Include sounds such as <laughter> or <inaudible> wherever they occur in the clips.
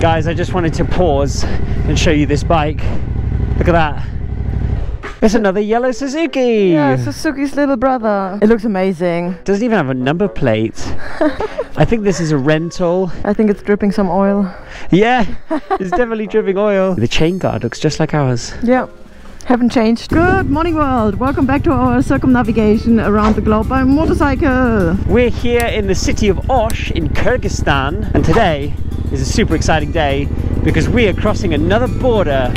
Guys, I just wanted to pause and show you this bike. Look at that. It's another yellow Suzuki. Yeah, Suzuki's little brother. It looks amazing. Doesn't even have a number plate. <laughs> I think this is a rental. I think it's dripping some oil. Yeah, it's definitely dripping oil. <laughs> The chain guard looks just like ours. Yeah. Haven't changed. Good morning world. Welcome back to our circumnavigation around the globe by motorcycle. We're here in the city of Osh in Kyrgyzstan and today is a super exciting day because we are crossing another border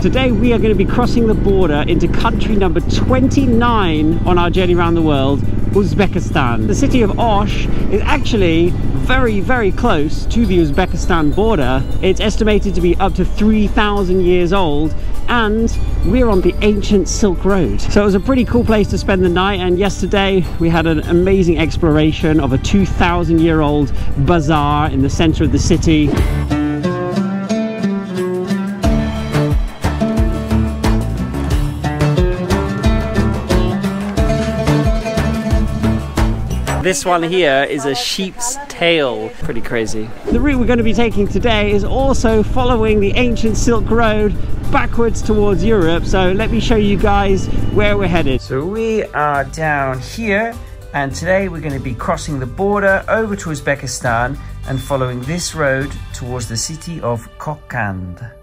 Today we are going to be crossing the border into country number 29 on our journey around the world, Uzbekistan. The city of Osh is actually very, very close to the Uzbekistan border. It's estimated to be up to 3,000 years old and we're on the ancient Silk Road. So it was a pretty cool place to spend the night and yesterday we had an amazing exploration of a 2,000 year old bazaar in the center of the city. This one here is a sheep's tail. Pretty crazy. The route we're going to be taking today is also following the ancient Silk Road backwards towards Europe. So let me show you guys where we're headed. So we are down here and today we're going to be crossing the border over to Uzbekistan and following this road towards the city of Kokand.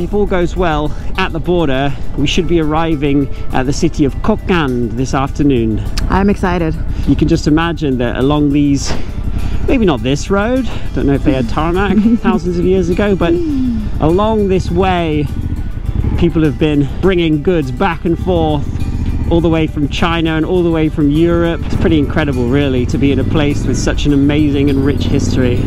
If all goes well at the border, we should be arriving at the city of Kokand this afternoon. I'm excited. You can just imagine that along these, maybe not this road, don't know if they had tarmac <laughs> thousands of years ago, but along this way, people have been bringing goods back and forth all the way from China and all the way from Europe. It's pretty incredible really to be in a place with such an amazing and rich history.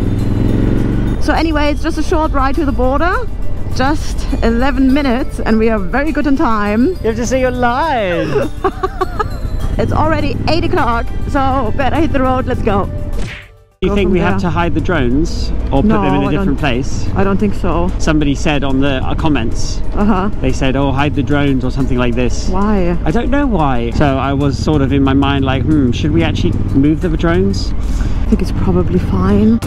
So anyway, it's just a short ride to the border just 11 minutes and we are very good in time. You have to say you're live. <laughs> it's already 8 o'clock, so better hit the road, let's go. Do you go think we there. have to hide the drones or put no, them in a I different don't, place? I don't think so. Somebody said on the uh, comments, Uh-huh. they said, oh, hide the drones or something like this. Why? I don't know why. So I was sort of in my mind like, hmm, should we actually move the drones? I think it's probably fine.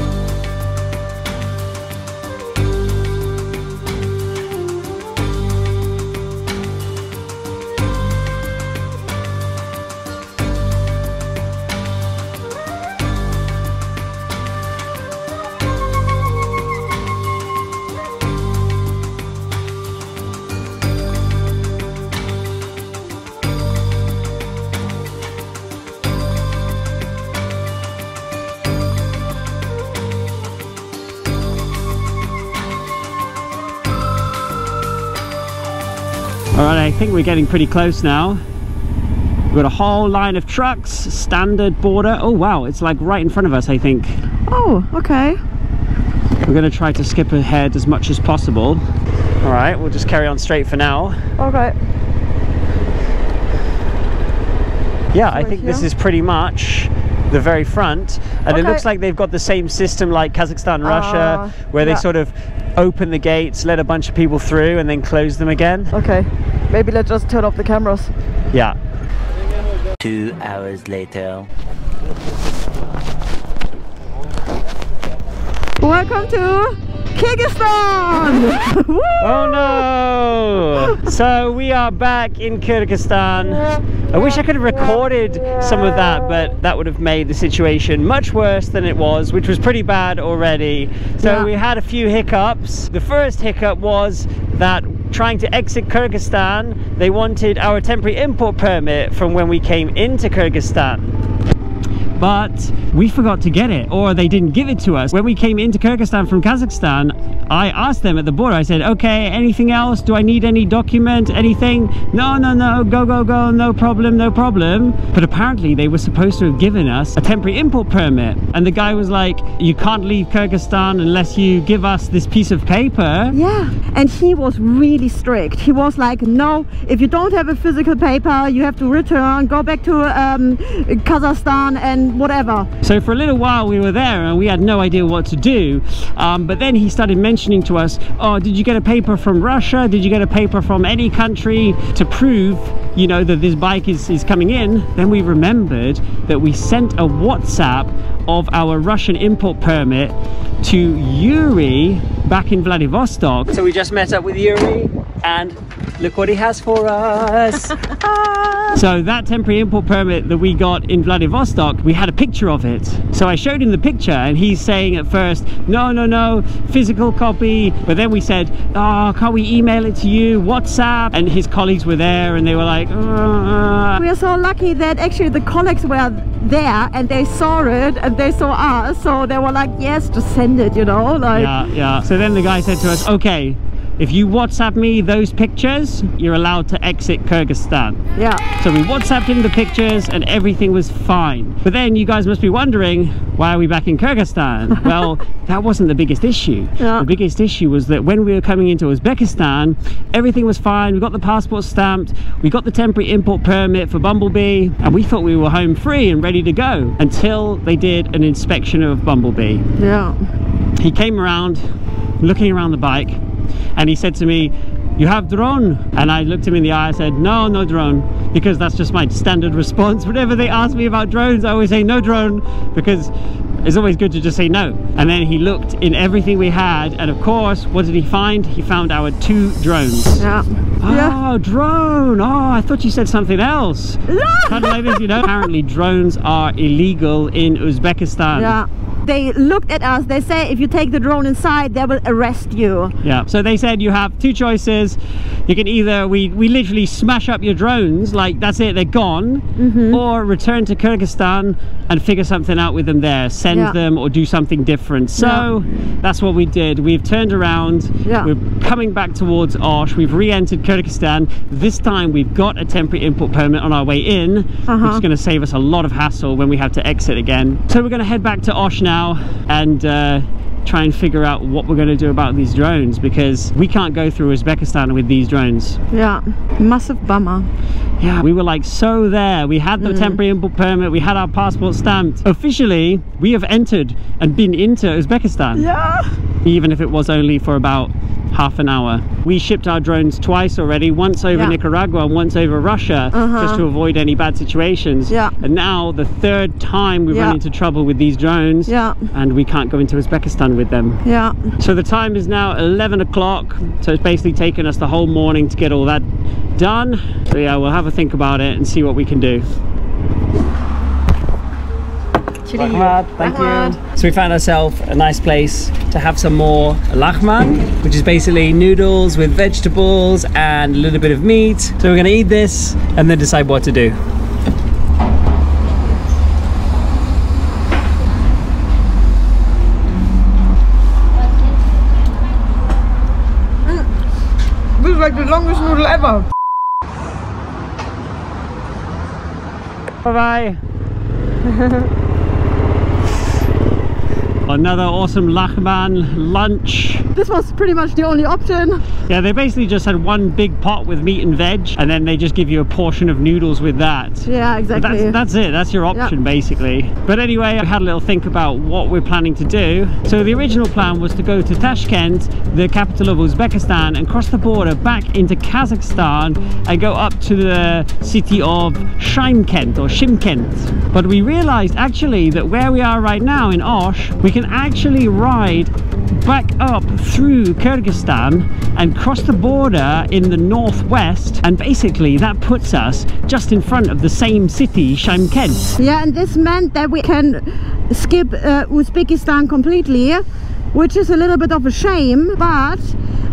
All right, I think we're getting pretty close now. We've got a whole line of trucks, standard border. Oh wow, it's like right in front of us, I think. Oh, okay. We're gonna try to skip ahead as much as possible. All right, we'll just carry on straight for now. All right. Yeah, I think this is pretty much the very front. And it looks like they've got the same system like Kazakhstan, Russia, Ah, where they sort of open the gates, let a bunch of people through and then close them again. Okay. Maybe let's just turn off the cameras. Yeah. Two hours later. Welcome to Kyrgyzstan! <laughs> Oh no! So we are back in Kyrgyzstan. I wish I could have recorded some of that, but that would have made the situation much worse than it was, which was pretty bad already. So Yeah. we had a few hiccups. The first hiccup was that trying to exit Kyrgyzstan, they wanted our temporary import permit from when we came into Kyrgyzstan but we forgot to get it or they didn't give it to us when we came into kyrgyzstan from kazakhstan i asked them at the border i said okay anything else do i need any document anything no no no go go go no problem no problem but apparently they were supposed to have given us a temporary import permit and the guy was like you can't leave kyrgyzstan unless you give us this piece of paper Yeah, and he was really strict. He was like, no, if you don't have a physical paper, you have to return, go back to um, Kazakhstan and whatever. So for a little while we were there and we had no idea what to do. Um, but then he started mentioning to us, oh, did you get a paper from Russia? Did you get a paper from any country to prove, you know, that this bike is, is coming in? Then we remembered that we sent a WhatsApp of our Russian import permit to Yuri back in Vladivostok. So we just met up with Yuri and look what he has for us. <laughs> so that temporary import permit that we got in Vladivostok, we had a picture of it. So I showed him the picture and he's saying at first, no, no, no, physical copy. But then we said, oh, can't we email it to you, WhatsApp? And his colleagues were there and they were like, uh, We are so lucky that actually the colleagues were there and they saw it and they saw us. So they were like, yes, just send it, you know? Like, yeah, yeah. So then the guy said to us, okay, if you WhatsApp me those pictures, you're allowed to exit Kyrgyzstan. yeah. So we WhatsApped him the pictures and everything was fine. But then you guys must be wondering, why are we back in Kyrgyzstan? <laughs> well, that wasn't the biggest issue. Yeah. The biggest issue was that when we were coming into Uzbekistan, everything was fine. We got the passport stamped, we got the temporary import permit for Bumblebee, and we thought we were home free and ready to go until they did an inspection of Bumblebee. Yeah. He came around, looking around the bike, and he said to me, you have drone? And I looked him in the eye, I said, no, no drone, because that's just my standard response. <laughs> Whenever they ask me about drones, I always say no drone, because it's always good to just say no. And then he looked in everything we had, and of course, what did he find? He found our two drones. Yeah. Oh, Yeah. drone! Oh, I thought you said something else. kind of like this, you know. <laughs> Apparently, drones are illegal in Uzbekistan. Yeah. They looked at us. They say if you take the drone inside, they will arrest you. Yeah. So they said you have two choices. You can either we we literally smash up your drones, like that's it, they're gone, Mm-hmm. or return to Kyrgyzstan and figure something out with them there, send Yeah. them or do something different. So that's what we did. We've turned around. Yeah. We're coming back towards Osh. We've re-entered Kyrgyzstan. This time we've got a temporary import permit on our way in, which Uh-huh. is going to save us a lot of hassle when we have to exit again. So we're going to head back to Osh now and. Uh, try and figure out what we're going to do about these drones because we can't go through Uzbekistan with these drones. Yeah. Massive bummer. Yeah, we were like so there. We had the Mm. temporary import permit, we had our passport stamped. Officially, we have entered and been into Uzbekistan, Yeah. even if it was only for about half an hour. We shipped our drones twice already, once over Yeah. Nicaragua and once over Russia, Uh-huh. just to avoid any bad situations. Yeah. And now the third time we've Yeah. run into trouble with these drones, Yeah. and we can't go into Uzbekistan with them. Yeah. So the time is now 11 o'clock. So it's basically taken us the whole morning to get all that done. So yeah, we'll have a think about it and see what we can do. Thank you. So we found ourselves a nice place to have some more lagman, which is basically noodles with vegetables and a little bit of meat. So we're gonna eat this and then decide what to do. Mm. This is like the longest noodle ever. Bye bye. <laughs> Another awesome Lagman lunch. This was pretty much the only option. Yeah, they basically just had one big pot with meat and veg, and then they just give you a portion of noodles with that. Yeah, exactly. That's, that's it, that's your option basically. But anyway, I had a little think about what we're planning to do. So the original plan was to go to Tashkent, the capital of Uzbekistan, and cross the border back into Kazakhstan and go up to the city of Shymkent or Shimkent. But we realized actually that where we are right now in Osh, we can actually ride back up through Kyrgyzstan and cross the border in the northwest and basically that puts us just in front of the same city Shymkent. Yeah, and this meant that we can skip uh, Uzbekistan completely, which is a little bit of a shame, but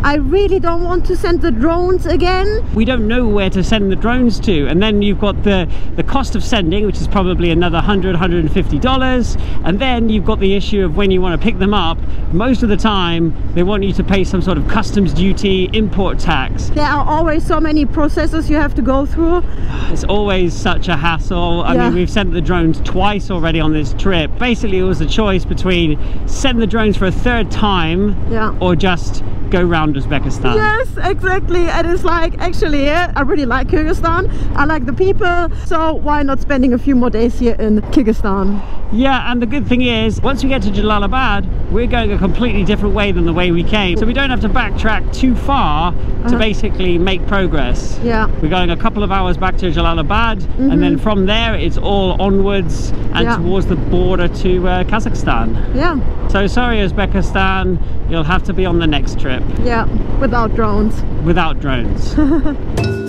I really don't want to send the drones again. We don't know where to send the drones to and then you've got the the cost of sending which is probably another 100 150 dollars and then you've got the issue of when you want to pick them up most of the time they want you to pay some sort of customs duty import tax There are always so many processes you have to go through. It's always such a hassle. I Yeah. mean, we've sent the drones twice already on this trip. Basically, it was a choice between send the drones for a third time Yeah. or just go round around Uzbekistan. Yes, exactly. And it's like, actually, I really like Kyrgyzstan. I like the people. So why not spending a few more days here in Kyrgyzstan? Yeah, and the good thing is, once we get to Jalalabad, we're going a completely different way than the way we came. So we don't have to backtrack too far to Uh-huh. basically make progress. Yeah. We're going a couple of hours back to Jalalabad, and then from there it's all onwards and Mm-hmm. Yeah. towards the border to uh, Kazakhstan. Yeah. So sorry, Uzbekistan, you'll have to be on the next trip Yeah. Without drones. without drones. <laughs>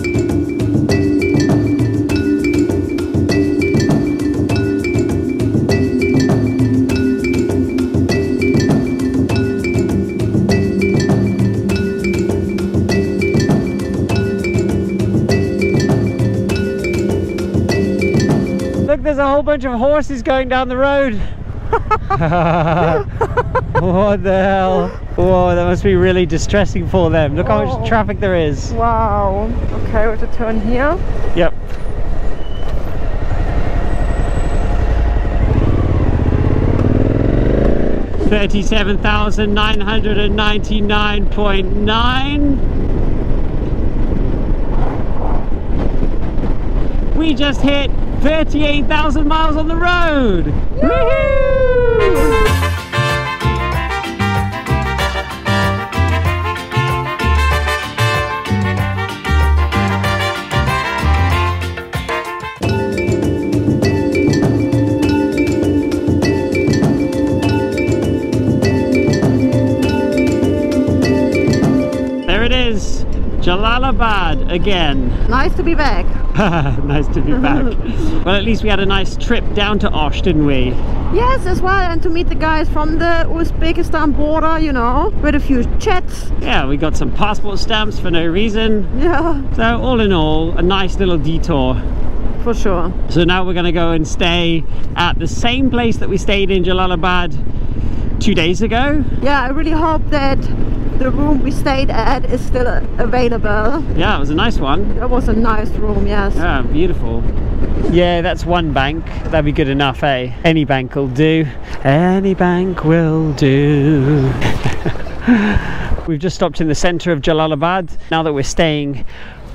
Look, there's a whole bunch of horses going down the road. <laughs> <laughs> what the hell? Whoa, that must be really distressing for them. Look how Oh. much traffic there is. Wow. Okay, we have to turn here. Yep. Thirty-seven thousand nine hundred and ninety-nine point nine. We just hit thirty-eight thousand miles on the road. Jalalabad again. Nice to be back. <laughs> nice to be back. <laughs> well, at least we had a nice trip down to Osh, didn't we? Yes, as well, and to meet the guys from the Uzbekistan border, you know, with a few chats. Yeah, we got some passport stamps for no reason. Yeah, So, all in all, a nice little detour. for sure. So now we're going to go and stay at the same place that we stayed in Jalalabad two days ago. Yeah, I really hope that the room we stayed at is still available. Yeah, it was a nice one. That was a nice room, yes. Yeah, beautiful. Yeah, that's one bank. That'd be good enough, eh? Any bank will do. Any bank will do. <laughs> We've just stopped in the center of Jalalabad. Now that we're staying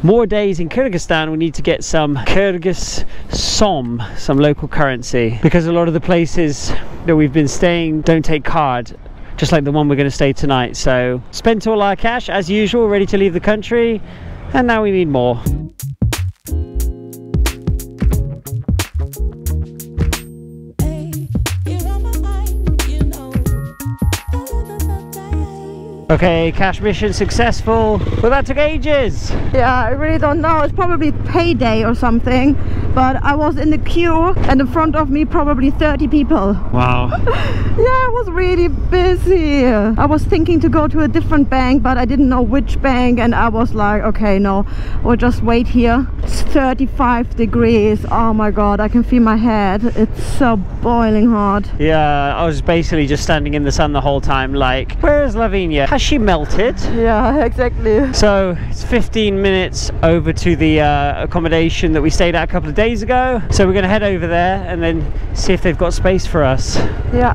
more days in Kyrgyzstan, we need to get some Kyrgyz som, some local currency, because a lot of the places that we've been staying don't take card. Just like the one we're going to stay tonight. So, spent all our cash as usual, ready to leave the country, and now we need more. Okay, cash mission successful. Well, that took ages. Yeah, I really don't know. It's probably payday or something. But I was in the queue and in front of me probably 30 people. Wow. <laughs> Yeah, it was really busy. I was thinking to go to a different bank, but I didn't know which bank. And I was like, okay, no, we'll just wait here. It's 35 degrees. Oh my God, I can feel my head. It's so boiling hot. Yeah, I was basically just standing in the sun the whole time, like, where is Lavinia? Has she melted? Yeah, <laughs> exactly. So it's 15 minutes over to the uh, accommodation that we stayed at a couple of days ago. So we're going to head over there and then see if they've got space for us. Yeah.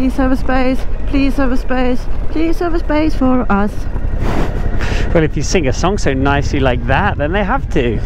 Please have a space. Please have a space. Please have a space for us. Well, if you sing a song so nicely like that, then they have to.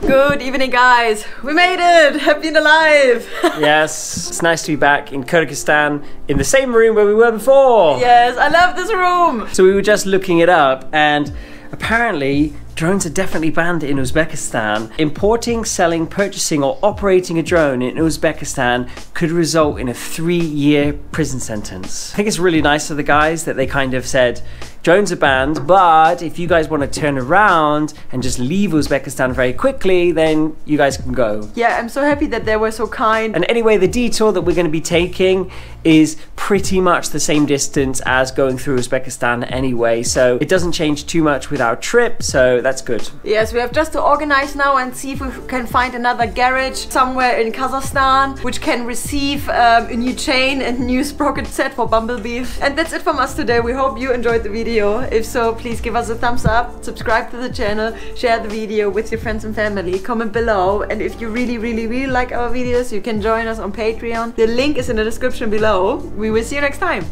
<laughs> Good evening, guys. We made it. Have been alive. <laughs> yes, it's nice to be back in Kyrgyzstan in the same room where we were before. yes, I love this room. So we were just looking it up, and apparently drones are definitely banned in Uzbekistan. Importing, selling, purchasing, or operating a drone in Uzbekistan could result in a three-year prison sentence. I think it's really nice of the guys that they kind of said. Drones are banned, but if you guys want to turn around and just leave Uzbekistan very quickly, then you guys can go. Yeah, I'm so happy that they were so kind. And anyway, the detour that we're going to be taking is pretty much the same distance as going through Uzbekistan anyway, so it doesn't change too much with our trip, so that's good. Yes, we have just to organize now and see if we can find another garage somewhere in Kazakhstan which can receive um, a new chain and new sprocket set for Bumblebee. And that's it from us today. We hope you enjoyed the video. video? If so, please give us a thumbs up, subscribe to the channel, share the video with your friends and family, comment below. And if you really, really, really like our videos, you can join us on Patreon. The link is in the description below. We will see you next time.